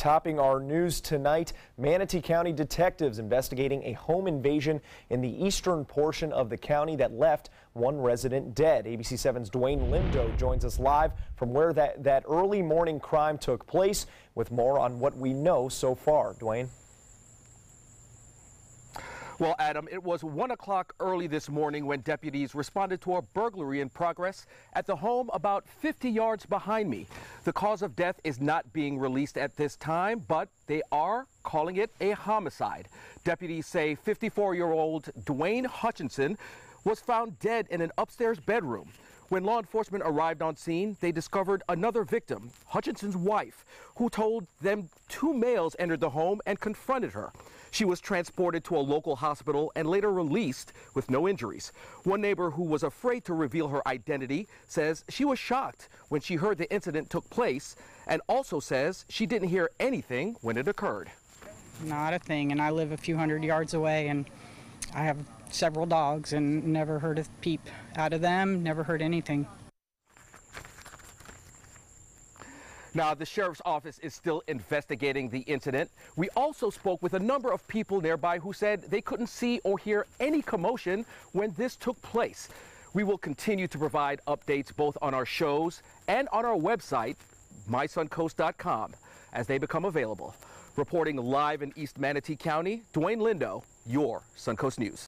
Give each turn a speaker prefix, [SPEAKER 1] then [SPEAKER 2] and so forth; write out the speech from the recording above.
[SPEAKER 1] Topping our news tonight, Manatee County detectives investigating a home invasion in the eastern portion of the county that left one resident dead. ABC 7's Dwayne Lindo joins us live from where that, that early morning crime took place with more on what we know so far. Dwayne.
[SPEAKER 2] Well, Adam, it was 1 o'clock early this morning when deputies responded to a burglary in progress at the home about 50 yards behind me. The cause of death is not being released at this time, but they are calling it a homicide. Deputies say 54-year-old Dwayne Hutchinson was found dead in an upstairs bedroom. When law enforcement arrived on scene, they discovered another victim, Hutchinson's wife, who told them two males entered the home and confronted her. She was transported to a local hospital and later released with no injuries. One neighbor who was afraid to reveal her identity says she was shocked when she heard the incident took place and also says she didn't hear anything when it occurred.
[SPEAKER 3] Not a thing, and I live a few hundred yards away and I have several dogs and never heard a peep out of them, never heard anything.
[SPEAKER 2] Now, the sheriff's office is still investigating the incident. We also spoke with a number of people nearby who said they couldn't see or hear any commotion when this took place. We will continue to provide updates both on our shows and on our website, mysuncoast.com, as they become available. Reporting live in East Manatee County, Dwayne Lindo, your Suncoast News.